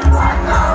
right now.